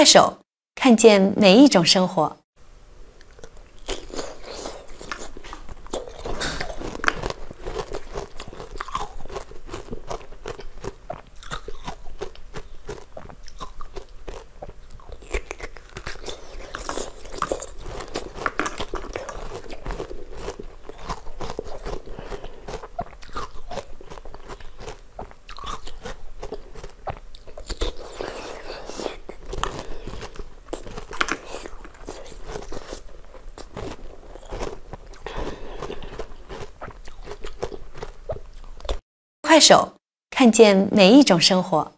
快手，看见每一种生活。快手，看见每一种生活。